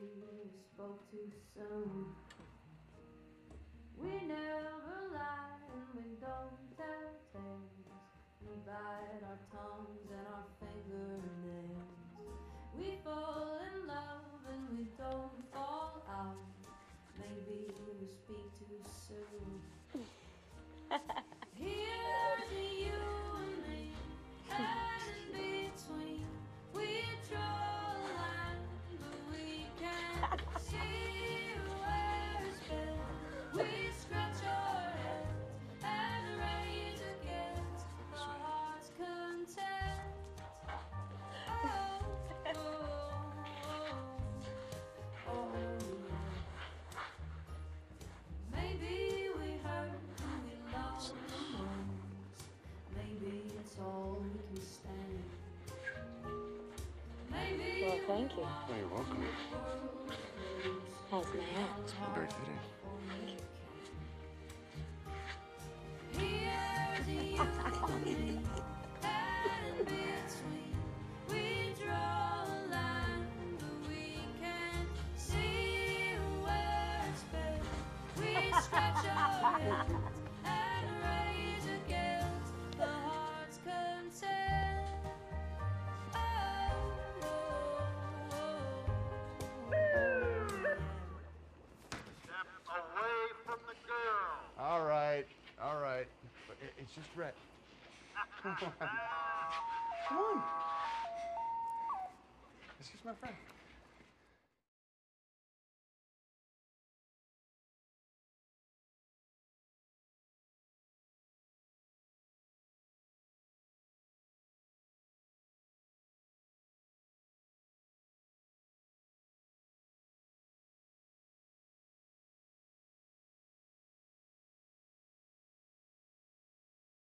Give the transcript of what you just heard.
We spoke too soon. We never lie and we don't tell tales. We bite our tongues and our fingernails. We fall in love and we don't fall out. Maybe we speak thank you. Oh, you're welcome. How's my hat? Very fitting. Here's you and it's just Rhett. Come on. Come on. This is my friend.